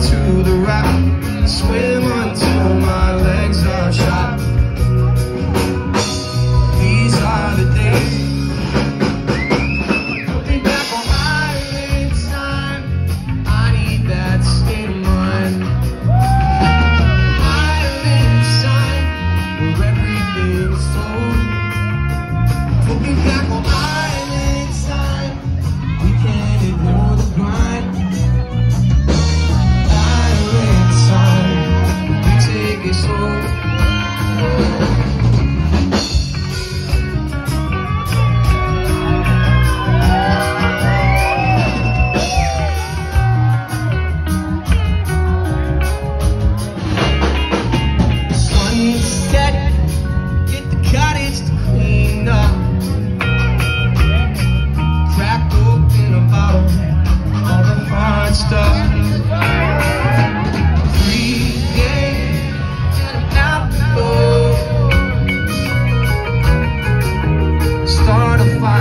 to the right. Swim until my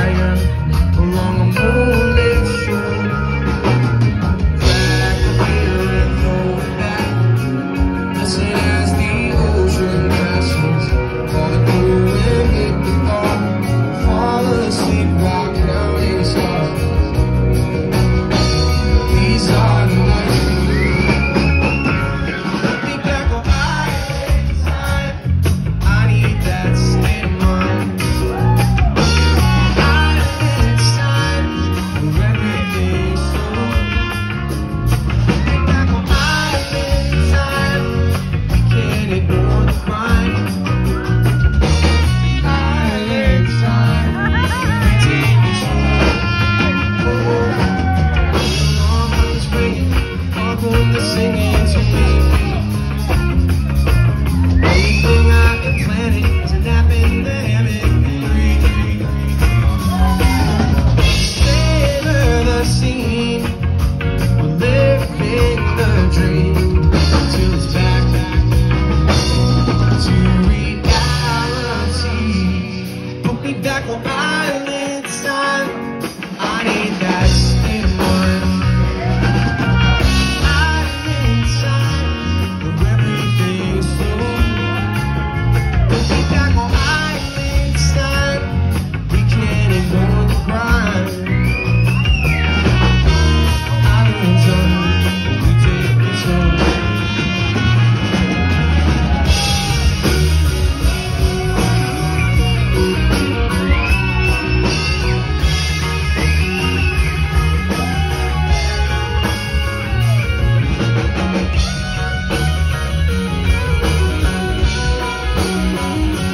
flying along a moon. Thank you.